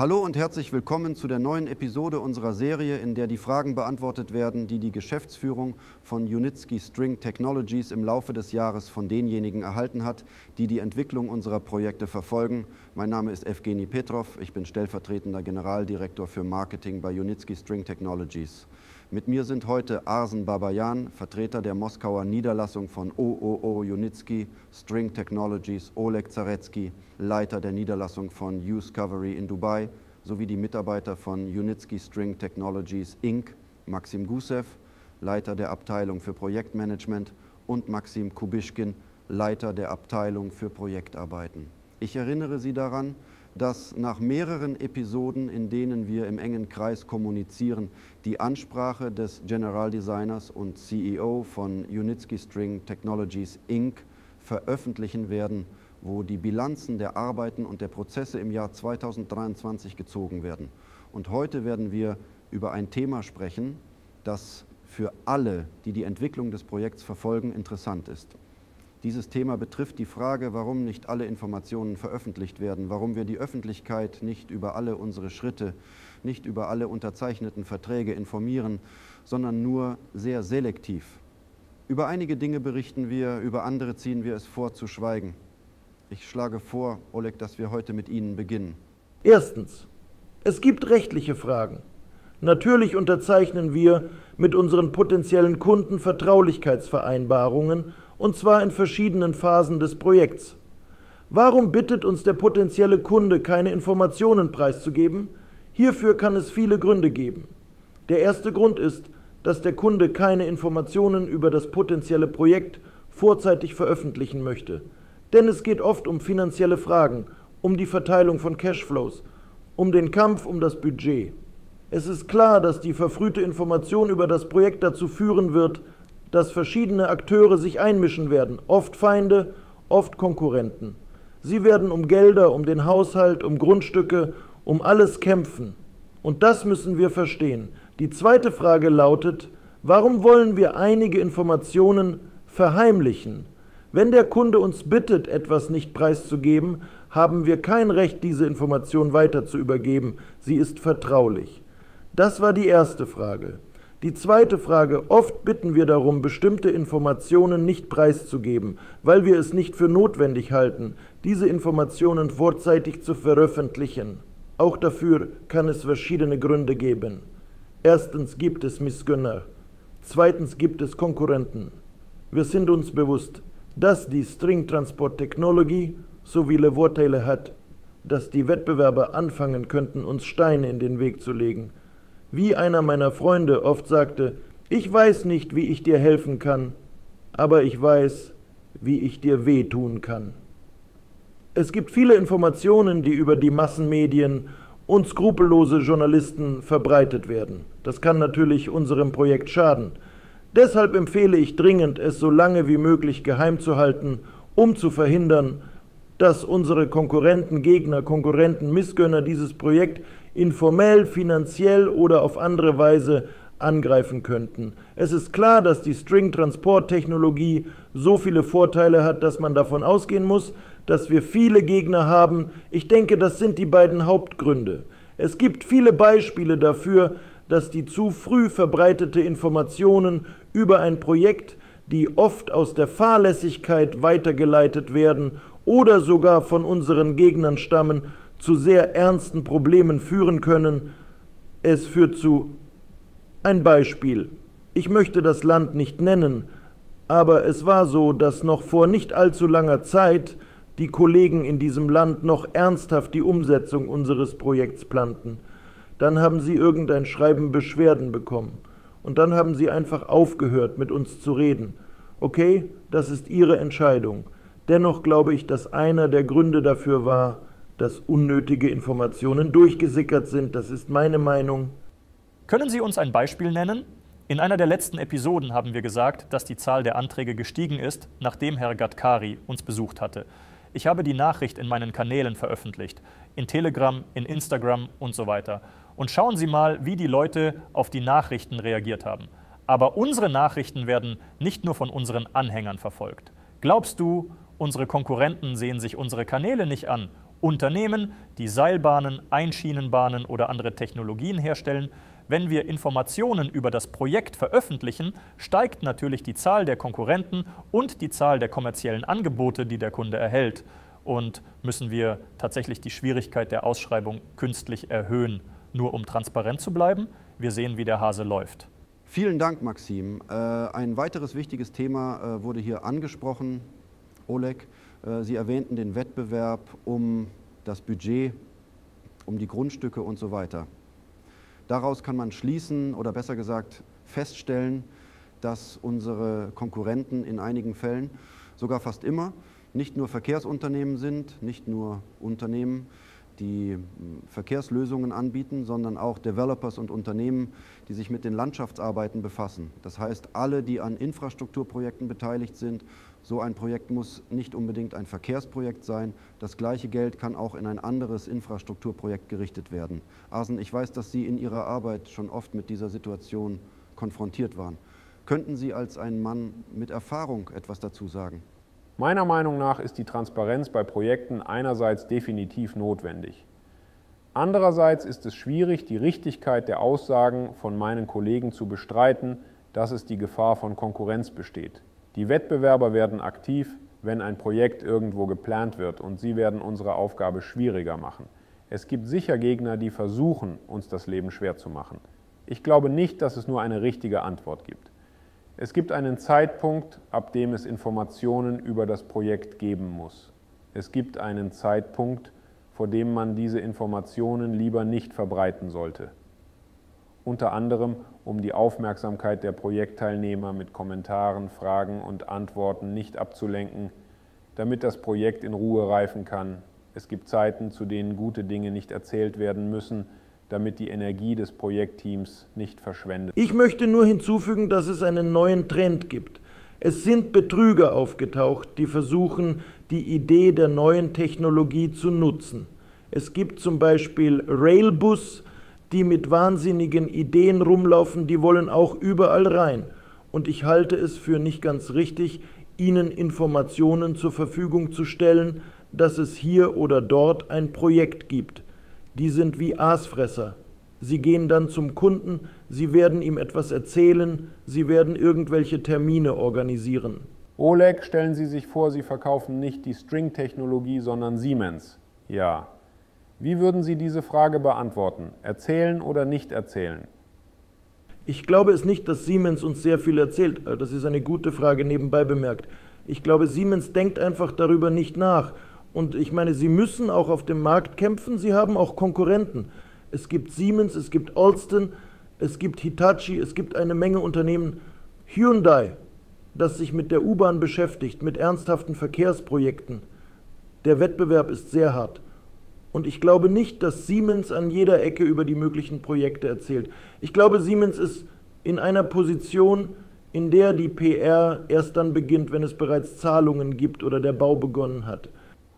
Hallo und herzlich willkommen zu der neuen Episode unserer Serie, in der die Fragen beantwortet werden, die die Geschäftsführung von Unitsky String Technologies im Laufe des Jahres von denjenigen erhalten hat, die die Entwicklung unserer Projekte verfolgen. Mein Name ist Evgeny Petrov, ich bin stellvertretender Generaldirektor für Marketing bei Unitsky String Technologies. Mit mir sind heute Arsen Babayan, Vertreter der Moskauer Niederlassung von OOO Unitsky String Technologies, Oleg Zaretsky, Leiter der Niederlassung von Uscovery in Dubai, sowie die Mitarbeiter von Unitsky String Technologies Inc., Maxim Gusev, Leiter der Abteilung für Projektmanagement und Maxim Kubischkin, Leiter der Abteilung für Projektarbeiten. Ich erinnere Sie daran, dass nach mehreren Episoden, in denen wir im engen Kreis kommunizieren, die Ansprache des Generaldesigners und CEO von Unitsky String Technologies Inc. veröffentlichen werden, wo die Bilanzen der Arbeiten und der Prozesse im Jahr 2023 gezogen werden. Und heute werden wir über ein Thema sprechen, das für alle, die die Entwicklung des Projekts verfolgen, interessant ist. Dieses Thema betrifft die Frage, warum nicht alle Informationen veröffentlicht werden, warum wir die Öffentlichkeit nicht über alle unsere Schritte, nicht über alle unterzeichneten Verträge informieren, sondern nur sehr selektiv. Über einige Dinge berichten wir, über andere ziehen wir es vor zu schweigen. Ich schlage vor, Oleg, dass wir heute mit Ihnen beginnen. Erstens. Es gibt rechtliche Fragen. Natürlich unterzeichnen wir mit unseren potenziellen Kunden Vertraulichkeitsvereinbarungen und zwar in verschiedenen Phasen des Projekts. Warum bittet uns der potenzielle Kunde, keine Informationen preiszugeben? Hierfür kann es viele Gründe geben. Der erste Grund ist, dass der Kunde keine Informationen über das potenzielle Projekt vorzeitig veröffentlichen möchte. Denn es geht oft um finanzielle Fragen, um die Verteilung von Cashflows, um den Kampf um das Budget. Es ist klar, dass die verfrühte Information über das Projekt dazu führen wird, dass verschiedene Akteure sich einmischen werden, oft Feinde, oft Konkurrenten. Sie werden um Gelder, um den Haushalt, um Grundstücke, um alles kämpfen. Und das müssen wir verstehen. Die zweite Frage lautet, warum wollen wir einige Informationen verheimlichen? Wenn der Kunde uns bittet, etwas nicht preiszugeben, haben wir kein Recht, diese Information weiter zu übergeben. Sie ist vertraulich. Das war die erste Frage. Die zweite Frage, oft bitten wir darum, bestimmte Informationen nicht preiszugeben, weil wir es nicht für notwendig halten, diese Informationen vorzeitig zu veröffentlichen. Auch dafür kann es verschiedene Gründe geben. Erstens gibt es Missgönner, zweitens gibt es Konkurrenten. Wir sind uns bewusst, dass die String Transport Technology so viele Vorteile hat, dass die Wettbewerber anfangen könnten, uns Steine in den Weg zu legen wie einer meiner Freunde oft sagte, ich weiß nicht, wie ich dir helfen kann, aber ich weiß, wie ich dir wehtun kann. Es gibt viele Informationen, die über die Massenmedien und skrupellose Journalisten verbreitet werden. Das kann natürlich unserem Projekt schaden. Deshalb empfehle ich dringend, es so lange wie möglich geheim zu halten, um zu verhindern, dass unsere Konkurrenten, Gegner, Konkurrenten, Missgönner dieses Projekt informell, finanziell oder auf andere Weise angreifen könnten. Es ist klar, dass die String-Transport-Technologie so viele Vorteile hat, dass man davon ausgehen muss, dass wir viele Gegner haben. Ich denke, das sind die beiden Hauptgründe. Es gibt viele Beispiele dafür, dass die zu früh verbreitete Informationen über ein Projekt, die oft aus der Fahrlässigkeit weitergeleitet werden oder sogar von unseren Gegnern stammen, zu sehr ernsten Problemen führen können. Es führt zu ein Beispiel. Ich möchte das Land nicht nennen, aber es war so, dass noch vor nicht allzu langer Zeit die Kollegen in diesem Land noch ernsthaft die Umsetzung unseres Projekts planten. Dann haben sie irgendein Schreiben Beschwerden bekommen. Und dann haben sie einfach aufgehört, mit uns zu reden. Okay, das ist ihre Entscheidung. Dennoch glaube ich, dass einer der Gründe dafür war, dass unnötige Informationen durchgesickert sind. Das ist meine Meinung. Können Sie uns ein Beispiel nennen? In einer der letzten Episoden haben wir gesagt, dass die Zahl der Anträge gestiegen ist, nachdem Herr Gadkari uns besucht hatte. Ich habe die Nachricht in meinen Kanälen veröffentlicht, in Telegram, in Instagram und so weiter. Und schauen Sie mal, wie die Leute auf die Nachrichten reagiert haben. Aber unsere Nachrichten werden nicht nur von unseren Anhängern verfolgt. Glaubst du, unsere Konkurrenten sehen sich unsere Kanäle nicht an Unternehmen, die Seilbahnen, Einschienenbahnen oder andere Technologien herstellen, wenn wir Informationen über das Projekt veröffentlichen, steigt natürlich die Zahl der Konkurrenten und die Zahl der kommerziellen Angebote, die der Kunde erhält. Und müssen wir tatsächlich die Schwierigkeit der Ausschreibung künstlich erhöhen, nur um transparent zu bleiben? Wir sehen, wie der Hase läuft. Vielen Dank, Maxim. Äh, ein weiteres wichtiges Thema äh, wurde hier angesprochen, Oleg. Äh, Sie erwähnten den Wettbewerb um das Budget, um die Grundstücke und so weiter. Daraus kann man schließen oder besser gesagt feststellen, dass unsere Konkurrenten in einigen Fällen, sogar fast immer, nicht nur Verkehrsunternehmen sind, nicht nur Unternehmen, die Verkehrslösungen anbieten, sondern auch Developers und Unternehmen, die sich mit den Landschaftsarbeiten befassen. Das heißt, alle, die an Infrastrukturprojekten beteiligt sind so ein Projekt muss nicht unbedingt ein Verkehrsprojekt sein. Das gleiche Geld kann auch in ein anderes Infrastrukturprojekt gerichtet werden. Arsen, ich weiß, dass Sie in Ihrer Arbeit schon oft mit dieser Situation konfrontiert waren. Könnten Sie als ein Mann mit Erfahrung etwas dazu sagen? Meiner Meinung nach ist die Transparenz bei Projekten einerseits definitiv notwendig. Andererseits ist es schwierig, die Richtigkeit der Aussagen von meinen Kollegen zu bestreiten, dass es die Gefahr von Konkurrenz besteht. Die Wettbewerber werden aktiv, wenn ein Projekt irgendwo geplant wird und sie werden unsere Aufgabe schwieriger machen. Es gibt sicher Gegner, die versuchen, uns das Leben schwer zu machen. Ich glaube nicht, dass es nur eine richtige Antwort gibt. Es gibt einen Zeitpunkt, ab dem es Informationen über das Projekt geben muss. Es gibt einen Zeitpunkt, vor dem man diese Informationen lieber nicht verbreiten sollte unter anderem um die Aufmerksamkeit der Projektteilnehmer mit Kommentaren, Fragen und Antworten nicht abzulenken, damit das Projekt in Ruhe reifen kann. Es gibt Zeiten, zu denen gute Dinge nicht erzählt werden müssen, damit die Energie des Projektteams nicht verschwendet. Ich möchte nur hinzufügen, dass es einen neuen Trend gibt. Es sind Betrüger aufgetaucht, die versuchen, die Idee der neuen Technologie zu nutzen. Es gibt zum Beispiel Railbus, die mit wahnsinnigen Ideen rumlaufen, die wollen auch überall rein. Und ich halte es für nicht ganz richtig, ihnen Informationen zur Verfügung zu stellen, dass es hier oder dort ein Projekt gibt. Die sind wie Aasfresser. Sie gehen dann zum Kunden, sie werden ihm etwas erzählen, sie werden irgendwelche Termine organisieren. Oleg, stellen Sie sich vor, Sie verkaufen nicht die String-Technologie, sondern Siemens. Ja, wie würden Sie diese Frage beantworten? Erzählen oder nicht erzählen? Ich glaube es nicht, dass Siemens uns sehr viel erzählt. Äh, das ist eine gute Frage nebenbei bemerkt. Ich glaube, Siemens denkt einfach darüber nicht nach. Und ich meine, sie müssen auch auf dem Markt kämpfen. Sie haben auch Konkurrenten. Es gibt Siemens, es gibt Alstom, es gibt Hitachi, es gibt eine Menge Unternehmen. Hyundai, das sich mit der U-Bahn beschäftigt, mit ernsthaften Verkehrsprojekten. Der Wettbewerb ist sehr hart. Und ich glaube nicht, dass Siemens an jeder Ecke über die möglichen Projekte erzählt. Ich glaube, Siemens ist in einer Position, in der die PR erst dann beginnt, wenn es bereits Zahlungen gibt oder der Bau begonnen hat.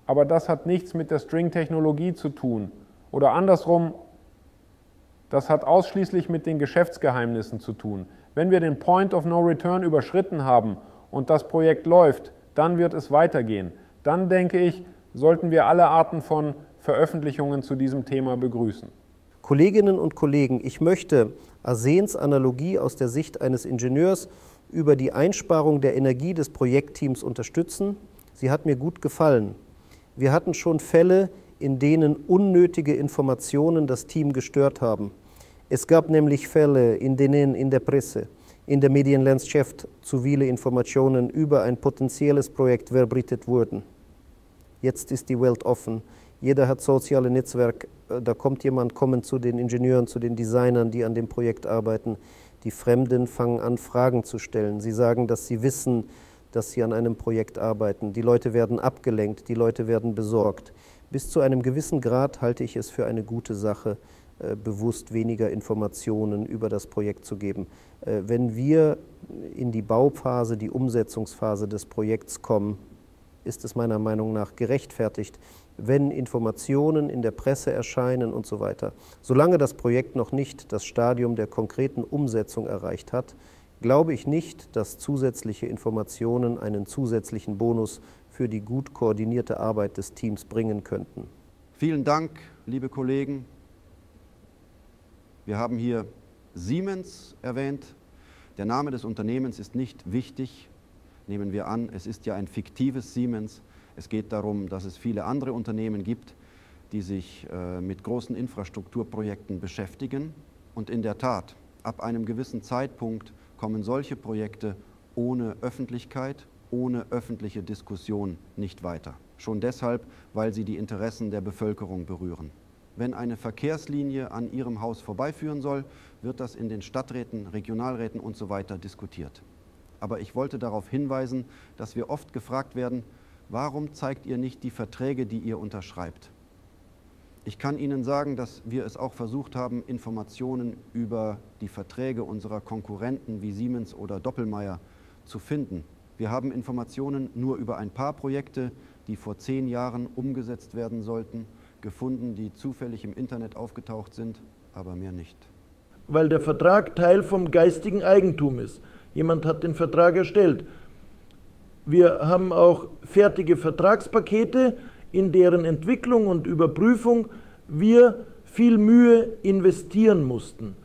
Aber das hat nichts mit der String-Technologie zu tun. Oder andersrum, das hat ausschließlich mit den Geschäftsgeheimnissen zu tun. Wenn wir den Point of No Return überschritten haben und das Projekt läuft, dann wird es weitergehen. Dann denke ich, sollten wir alle Arten von Veröffentlichungen zu diesem Thema begrüßen. Kolleginnen und Kollegen, ich möchte Arsens Analogie aus der Sicht eines Ingenieurs über die Einsparung der Energie des Projektteams unterstützen. Sie hat mir gut gefallen. Wir hatten schon Fälle, in denen unnötige Informationen das Team gestört haben. Es gab nämlich Fälle, in denen in der Presse, in der Medienlandschaft viele Informationen über ein potenzielles Projekt verbreitet wurden. Jetzt ist die Welt offen. Jeder hat soziale Netzwerke. Äh, da kommt jemand, kommen zu den Ingenieuren, zu den Designern, die an dem Projekt arbeiten. Die Fremden fangen an, Fragen zu stellen. Sie sagen, dass sie wissen, dass sie an einem Projekt arbeiten. Die Leute werden abgelenkt, die Leute werden besorgt. Bis zu einem gewissen Grad halte ich es für eine gute Sache, äh, bewusst weniger Informationen über das Projekt zu geben. Äh, wenn wir in die Bauphase, die Umsetzungsphase des Projekts kommen, ist es meiner Meinung nach gerechtfertigt, wenn Informationen in der Presse erscheinen und so weiter. Solange das Projekt noch nicht das Stadium der konkreten Umsetzung erreicht hat, glaube ich nicht, dass zusätzliche Informationen einen zusätzlichen Bonus für die gut koordinierte Arbeit des Teams bringen könnten. Vielen Dank, liebe Kollegen. Wir haben hier Siemens erwähnt. Der Name des Unternehmens ist nicht wichtig. Nehmen wir an, es ist ja ein fiktives Siemens. Es geht darum, dass es viele andere Unternehmen gibt, die sich äh, mit großen Infrastrukturprojekten beschäftigen. Und in der Tat, ab einem gewissen Zeitpunkt kommen solche Projekte ohne Öffentlichkeit, ohne öffentliche Diskussion nicht weiter. Schon deshalb, weil sie die Interessen der Bevölkerung berühren. Wenn eine Verkehrslinie an Ihrem Haus vorbeiführen soll, wird das in den Stadträten, Regionalräten und so diskutiert. Aber ich wollte darauf hinweisen, dass wir oft gefragt werden, warum zeigt ihr nicht die Verträge, die ihr unterschreibt? Ich kann Ihnen sagen, dass wir es auch versucht haben, Informationen über die Verträge unserer Konkurrenten wie Siemens oder Doppelmayr zu finden. Wir haben Informationen nur über ein paar Projekte, die vor zehn Jahren umgesetzt werden sollten, gefunden, die zufällig im Internet aufgetaucht sind, aber mehr nicht. Weil der Vertrag Teil vom geistigen Eigentum ist. Jemand hat den Vertrag erstellt. Wir haben auch fertige Vertragspakete, in deren Entwicklung und Überprüfung wir viel Mühe investieren mussten.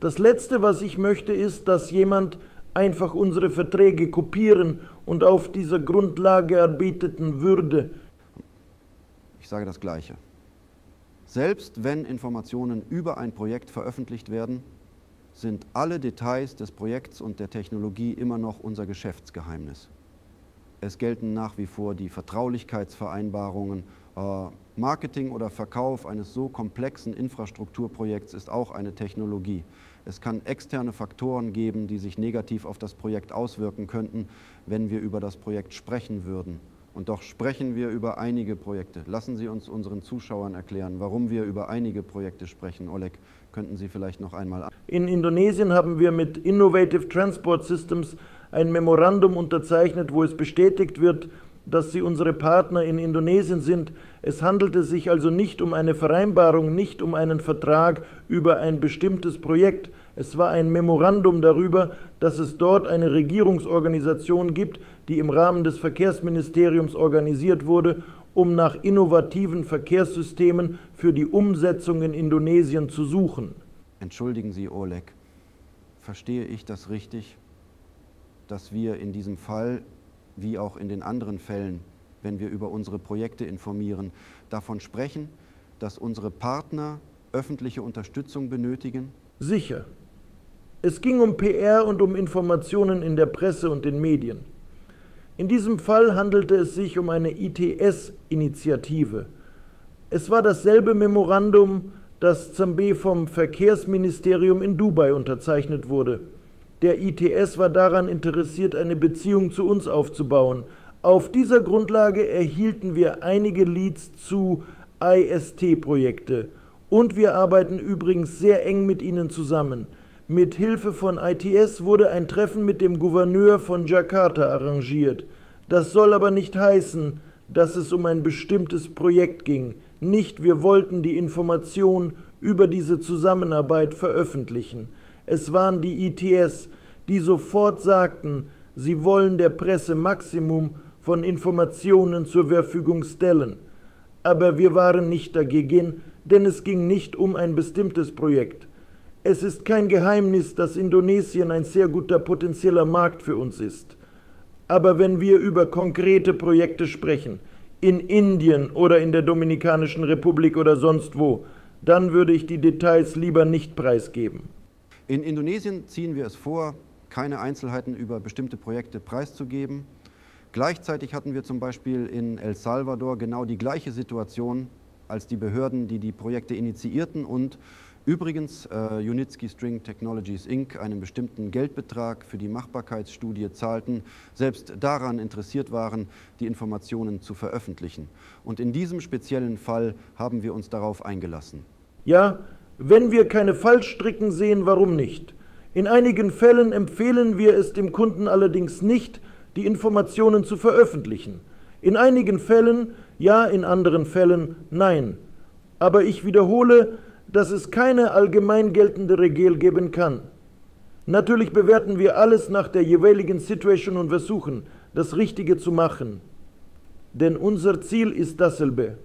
Das Letzte, was ich möchte, ist, dass jemand einfach unsere Verträge kopieren und auf dieser Grundlage erbieteten würde. Ich sage das Gleiche. Selbst wenn Informationen über ein Projekt veröffentlicht werden, sind alle Details des Projekts und der Technologie immer noch unser Geschäftsgeheimnis. Es gelten nach wie vor die Vertraulichkeitsvereinbarungen. Äh, Marketing oder Verkauf eines so komplexen Infrastrukturprojekts ist auch eine Technologie. Es kann externe Faktoren geben, die sich negativ auf das Projekt auswirken könnten, wenn wir über das Projekt sprechen würden. Und doch sprechen wir über einige Projekte. Lassen Sie uns unseren Zuschauern erklären, warum wir über einige Projekte sprechen. Oleg, könnten Sie vielleicht noch einmal. In Indonesien haben wir mit Innovative Transport Systems ein Memorandum unterzeichnet, wo es bestätigt wird, dass sie unsere Partner in Indonesien sind. Es handelte sich also nicht um eine Vereinbarung, nicht um einen Vertrag über ein bestimmtes Projekt. Es war ein Memorandum darüber, dass es dort eine Regierungsorganisation gibt, die im Rahmen des Verkehrsministeriums organisiert wurde, um nach innovativen Verkehrssystemen für die Umsetzung in Indonesien zu suchen. Entschuldigen Sie, Oleg, verstehe ich das richtig? dass wir in diesem Fall, wie auch in den anderen Fällen, wenn wir über unsere Projekte informieren, davon sprechen, dass unsere Partner öffentliche Unterstützung benötigen? Sicher. Es ging um PR und um Informationen in der Presse und den Medien. In diesem Fall handelte es sich um eine ITS-Initiative. Es war dasselbe Memorandum, das Zambe vom Verkehrsministerium in Dubai unterzeichnet wurde. Der ITS war daran interessiert, eine Beziehung zu uns aufzubauen. Auf dieser Grundlage erhielten wir einige Leads zu IST-Projekte. Und wir arbeiten übrigens sehr eng mit ihnen zusammen. Mit Hilfe von ITS wurde ein Treffen mit dem Gouverneur von Jakarta arrangiert. Das soll aber nicht heißen, dass es um ein bestimmtes Projekt ging. Nicht, wir wollten die Information über diese Zusammenarbeit veröffentlichen. Es waren die ITS, die sofort sagten, sie wollen der Presse Maximum von Informationen zur Verfügung stellen. Aber wir waren nicht dagegen, denn es ging nicht um ein bestimmtes Projekt. Es ist kein Geheimnis, dass Indonesien ein sehr guter potenzieller Markt für uns ist. Aber wenn wir über konkrete Projekte sprechen, in Indien oder in der Dominikanischen Republik oder sonst wo, dann würde ich die Details lieber nicht preisgeben. In Indonesien ziehen wir es vor, keine Einzelheiten über bestimmte Projekte preiszugeben. Gleichzeitig hatten wir zum Beispiel in El Salvador genau die gleiche Situation, als die Behörden, die die Projekte initiierten und übrigens äh, Unitsky String Technologies Inc. einen bestimmten Geldbetrag für die Machbarkeitsstudie zahlten, selbst daran interessiert waren, die Informationen zu veröffentlichen. Und in diesem speziellen Fall haben wir uns darauf eingelassen. Ja, wenn wir keine Fallstricken sehen, warum nicht? In einigen Fällen empfehlen wir es dem Kunden allerdings nicht, die Informationen zu veröffentlichen. In einigen Fällen ja, in anderen Fällen nein. Aber ich wiederhole, dass es keine allgemein geltende Regel geben kann. Natürlich bewerten wir alles nach der jeweiligen Situation und versuchen, das Richtige zu machen. Denn unser Ziel ist dasselbe.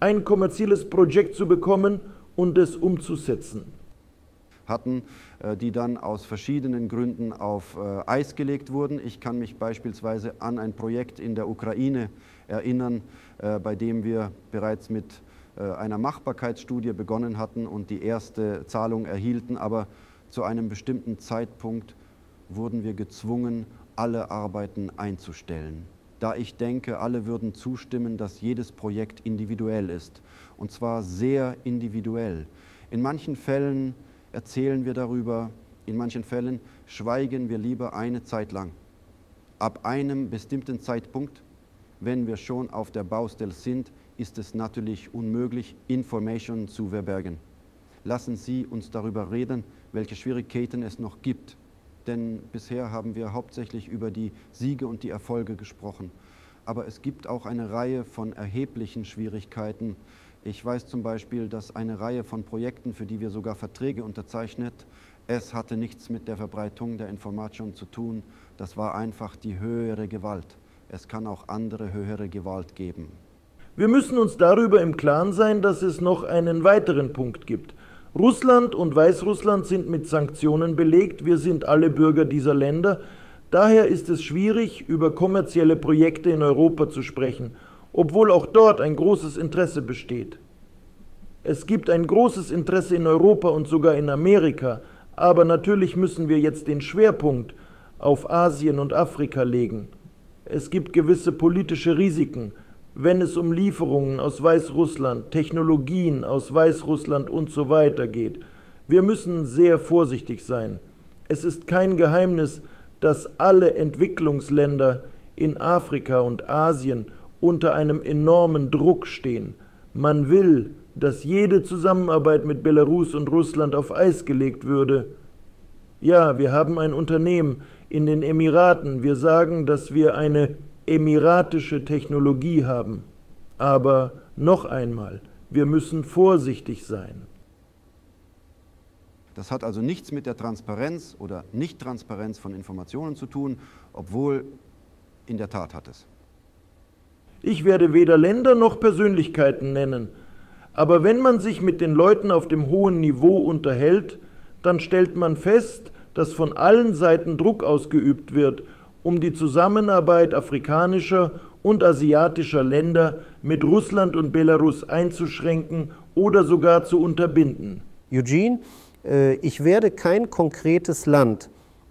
ein kommerzielles Projekt zu bekommen und es umzusetzen. Hatten, äh, die dann aus verschiedenen Gründen auf äh, Eis gelegt wurden. Ich kann mich beispielsweise an ein Projekt in der Ukraine erinnern, äh, bei dem wir bereits mit einer Machbarkeitsstudie begonnen hatten und die erste Zahlung erhielten, aber zu einem bestimmten Zeitpunkt wurden wir gezwungen, alle Arbeiten einzustellen. Da ich denke, alle würden zustimmen, dass jedes Projekt individuell ist. Und zwar sehr individuell. In manchen Fällen erzählen wir darüber, in manchen Fällen schweigen wir lieber eine Zeit lang. Ab einem bestimmten Zeitpunkt, wenn wir schon auf der Baustelle sind, ist es natürlich unmöglich, Informationen zu verbergen. Lassen Sie uns darüber reden, welche Schwierigkeiten es noch gibt. Denn bisher haben wir hauptsächlich über die Siege und die Erfolge gesprochen. Aber es gibt auch eine Reihe von erheblichen Schwierigkeiten, ich weiß zum Beispiel, dass eine Reihe von Projekten, für die wir sogar Verträge unterzeichnet, es hatte nichts mit der Verbreitung der Information zu tun. Das war einfach die höhere Gewalt. Es kann auch andere höhere Gewalt geben. Wir müssen uns darüber im Klaren sein, dass es noch einen weiteren Punkt gibt. Russland und Weißrussland sind mit Sanktionen belegt. Wir sind alle Bürger dieser Länder. Daher ist es schwierig, über kommerzielle Projekte in Europa zu sprechen obwohl auch dort ein großes Interesse besteht. Es gibt ein großes Interesse in Europa und sogar in Amerika, aber natürlich müssen wir jetzt den Schwerpunkt auf Asien und Afrika legen. Es gibt gewisse politische Risiken, wenn es um Lieferungen aus Weißrussland, Technologien aus Weißrussland und so weiter geht. Wir müssen sehr vorsichtig sein. Es ist kein Geheimnis, dass alle Entwicklungsländer in Afrika und Asien unter einem enormen Druck stehen. Man will, dass jede Zusammenarbeit mit Belarus und Russland auf Eis gelegt würde. Ja, wir haben ein Unternehmen in den Emiraten. Wir sagen, dass wir eine emiratische Technologie haben. Aber noch einmal, wir müssen vorsichtig sein. Das hat also nichts mit der Transparenz oder Nichttransparenz von Informationen zu tun, obwohl in der Tat hat es. Ich werde weder Länder noch Persönlichkeiten nennen, aber wenn man sich mit den Leuten auf dem hohen Niveau unterhält, dann stellt man fest, dass von allen Seiten Druck ausgeübt wird, um die Zusammenarbeit afrikanischer und asiatischer Länder mit Russland und Belarus einzuschränken oder sogar zu unterbinden. Eugene, äh, ich werde kein konkretes Land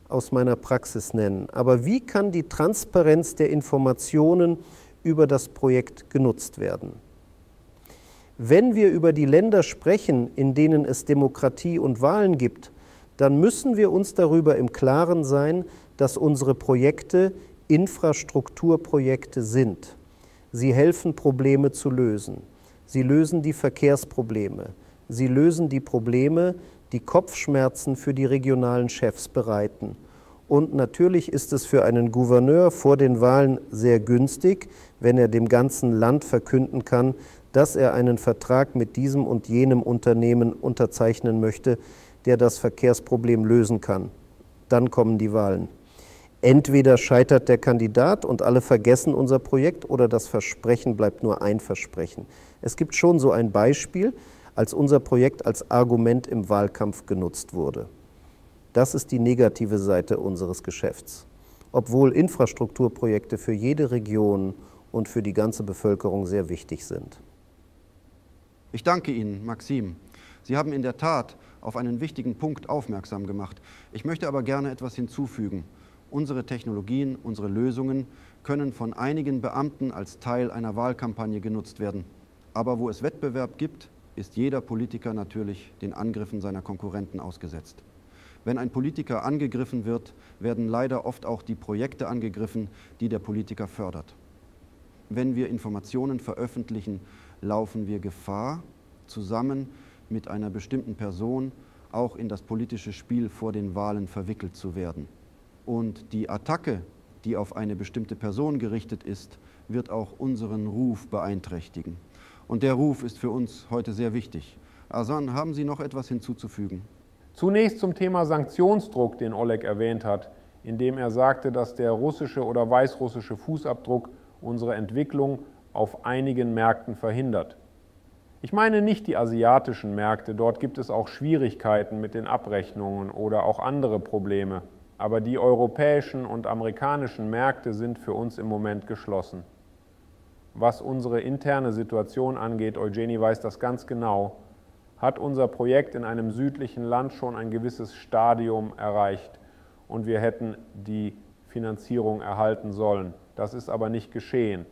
aus meiner Praxis nennen, aber wie kann die Transparenz der Informationen über das Projekt genutzt werden. Wenn wir über die Länder sprechen, in denen es Demokratie und Wahlen gibt, dann müssen wir uns darüber im Klaren sein, dass unsere Projekte Infrastrukturprojekte sind. Sie helfen, Probleme zu lösen. Sie lösen die Verkehrsprobleme. Sie lösen die Probleme, die Kopfschmerzen für die regionalen Chefs bereiten. Und natürlich ist es für einen Gouverneur vor den Wahlen sehr günstig, wenn er dem ganzen Land verkünden kann, dass er einen Vertrag mit diesem und jenem Unternehmen unterzeichnen möchte, der das Verkehrsproblem lösen kann. Dann kommen die Wahlen. Entweder scheitert der Kandidat und alle vergessen unser Projekt oder das Versprechen bleibt nur ein Versprechen. Es gibt schon so ein Beispiel, als unser Projekt als Argument im Wahlkampf genutzt wurde. Das ist die negative Seite unseres Geschäfts. Obwohl Infrastrukturprojekte für jede Region und für die ganze Bevölkerung sehr wichtig sind. Ich danke Ihnen, Maxim. Sie haben in der Tat auf einen wichtigen Punkt aufmerksam gemacht. Ich möchte aber gerne etwas hinzufügen. Unsere Technologien, unsere Lösungen können von einigen Beamten als Teil einer Wahlkampagne genutzt werden. Aber wo es Wettbewerb gibt, ist jeder Politiker natürlich den Angriffen seiner Konkurrenten ausgesetzt. Wenn ein Politiker angegriffen wird, werden leider oft auch die Projekte angegriffen, die der Politiker fördert. Wenn wir Informationen veröffentlichen, laufen wir Gefahr, zusammen mit einer bestimmten Person auch in das politische Spiel vor den Wahlen verwickelt zu werden. Und die Attacke, die auf eine bestimmte Person gerichtet ist, wird auch unseren Ruf beeinträchtigen. Und der Ruf ist für uns heute sehr wichtig. Asan, haben Sie noch etwas hinzuzufügen? Zunächst zum Thema Sanktionsdruck, den Oleg erwähnt hat, indem er sagte, dass der russische oder weißrussische Fußabdruck unsere Entwicklung auf einigen Märkten verhindert. Ich meine nicht die asiatischen Märkte, dort gibt es auch Schwierigkeiten mit den Abrechnungen oder auch andere Probleme. Aber die europäischen und amerikanischen Märkte sind für uns im Moment geschlossen. Was unsere interne Situation angeht, Eugenie weiß das ganz genau, hat unser Projekt in einem südlichen Land schon ein gewisses Stadium erreicht und wir hätten die Finanzierung erhalten sollen. Das ist aber nicht geschehen.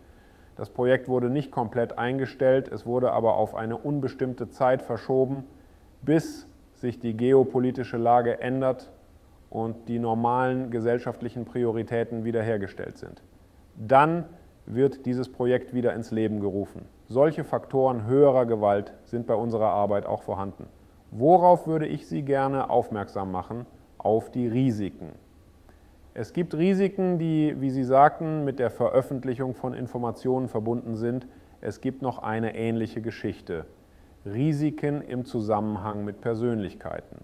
Das Projekt wurde nicht komplett eingestellt, es wurde aber auf eine unbestimmte Zeit verschoben, bis sich die geopolitische Lage ändert und die normalen gesellschaftlichen Prioritäten wiederhergestellt sind. Dann wird dieses Projekt wieder ins Leben gerufen. Solche Faktoren höherer Gewalt sind bei unserer Arbeit auch vorhanden. Worauf würde ich Sie gerne aufmerksam machen? Auf die Risiken. Es gibt Risiken, die, wie Sie sagten, mit der Veröffentlichung von Informationen verbunden sind. Es gibt noch eine ähnliche Geschichte. Risiken im Zusammenhang mit Persönlichkeiten.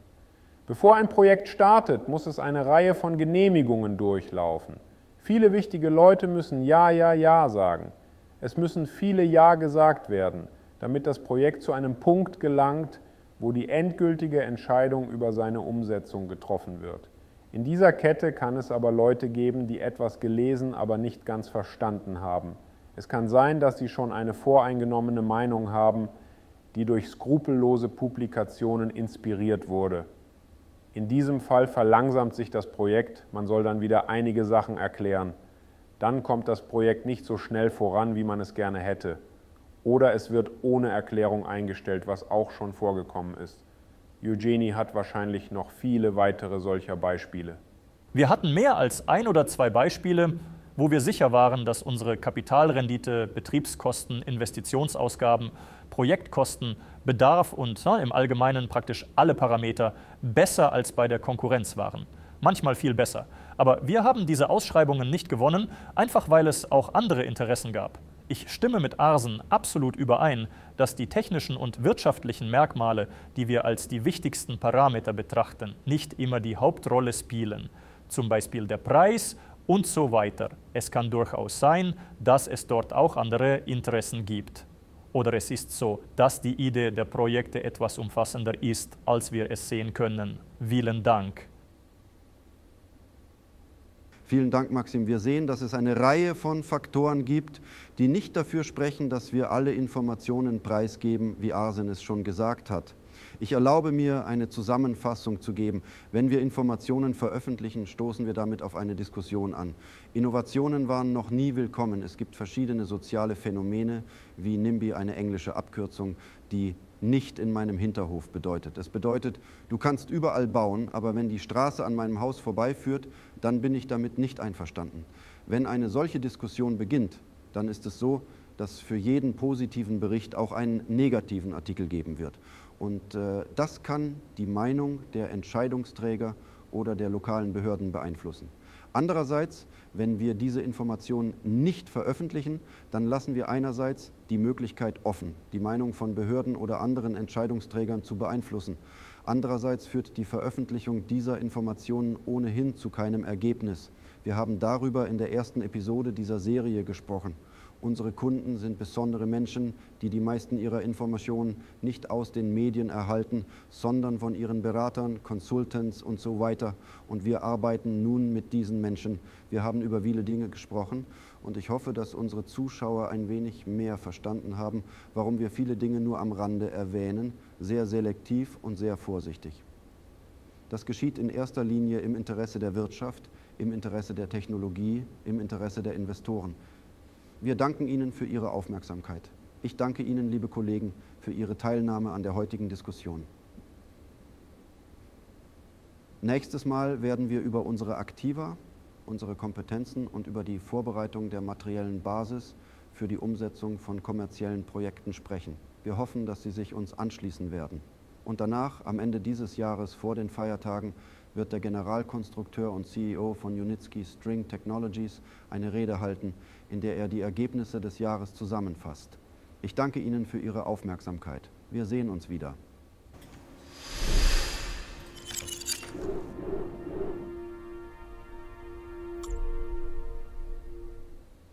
Bevor ein Projekt startet, muss es eine Reihe von Genehmigungen durchlaufen. Viele wichtige Leute müssen Ja, Ja, Ja sagen. Es müssen viele Ja gesagt werden, damit das Projekt zu einem Punkt gelangt, wo die endgültige Entscheidung über seine Umsetzung getroffen wird. In dieser Kette kann es aber Leute geben, die etwas gelesen, aber nicht ganz verstanden haben. Es kann sein, dass sie schon eine voreingenommene Meinung haben, die durch skrupellose Publikationen inspiriert wurde. In diesem Fall verlangsamt sich das Projekt, man soll dann wieder einige Sachen erklären. Dann kommt das Projekt nicht so schnell voran, wie man es gerne hätte. Oder es wird ohne Erklärung eingestellt, was auch schon vorgekommen ist. Eugenie hat wahrscheinlich noch viele weitere solcher Beispiele. Wir hatten mehr als ein oder zwei Beispiele, wo wir sicher waren, dass unsere Kapitalrendite, Betriebskosten, Investitionsausgaben, Projektkosten, Bedarf und na, im Allgemeinen praktisch alle Parameter besser als bei der Konkurrenz waren. Manchmal viel besser. Aber wir haben diese Ausschreibungen nicht gewonnen, einfach weil es auch andere Interessen gab. Ich stimme mit Arsen absolut überein, dass die technischen und wirtschaftlichen Merkmale, die wir als die wichtigsten Parameter betrachten, nicht immer die Hauptrolle spielen. Zum Beispiel der Preis und so weiter. Es kann durchaus sein, dass es dort auch andere Interessen gibt. Oder es ist so, dass die Idee der Projekte etwas umfassender ist, als wir es sehen können. Vielen Dank. Vielen Dank, Maxim. Wir sehen, dass es eine Reihe von Faktoren gibt, die nicht dafür sprechen, dass wir alle Informationen preisgeben, wie Arsen es schon gesagt hat. Ich erlaube mir, eine Zusammenfassung zu geben. Wenn wir Informationen veröffentlichen, stoßen wir damit auf eine Diskussion an. Innovationen waren noch nie willkommen. Es gibt verschiedene soziale Phänomene, wie NIMBY, eine englische Abkürzung, die nicht in meinem Hinterhof bedeutet. Es bedeutet, du kannst überall bauen, aber wenn die Straße an meinem Haus vorbeiführt, dann bin ich damit nicht einverstanden. Wenn eine solche Diskussion beginnt, dann ist es so, dass für jeden positiven Bericht auch einen negativen Artikel geben wird. Und äh, das kann die Meinung der Entscheidungsträger oder der lokalen Behörden beeinflussen. Andererseits, wenn wir diese Informationen nicht veröffentlichen, dann lassen wir einerseits die Möglichkeit offen, die Meinung von Behörden oder anderen Entscheidungsträgern zu beeinflussen. Andererseits führt die Veröffentlichung dieser Informationen ohnehin zu keinem Ergebnis. Wir haben darüber in der ersten Episode dieser Serie gesprochen. Unsere Kunden sind besondere Menschen, die die meisten ihrer Informationen nicht aus den Medien erhalten, sondern von ihren Beratern, Consultants und so weiter. Und wir arbeiten nun mit diesen Menschen. Wir haben über viele Dinge gesprochen und ich hoffe, dass unsere Zuschauer ein wenig mehr verstanden haben, warum wir viele Dinge nur am Rande erwähnen, sehr selektiv und sehr vorsichtig. Das geschieht in erster Linie im Interesse der Wirtschaft, im Interesse der Technologie, im Interesse der Investoren. Wir danken Ihnen für Ihre Aufmerksamkeit. Ich danke Ihnen, liebe Kollegen, für Ihre Teilnahme an der heutigen Diskussion. Nächstes Mal werden wir über unsere Aktiva, unsere Kompetenzen und über die Vorbereitung der materiellen Basis für die Umsetzung von kommerziellen Projekten sprechen. Wir hoffen, dass Sie sich uns anschließen werden. Und danach, am Ende dieses Jahres vor den Feiertagen, wird der Generalkonstrukteur und CEO von Unitsky String Technologies eine Rede halten, in der er die Ergebnisse des Jahres zusammenfasst. Ich danke Ihnen für Ihre Aufmerksamkeit. Wir sehen uns wieder.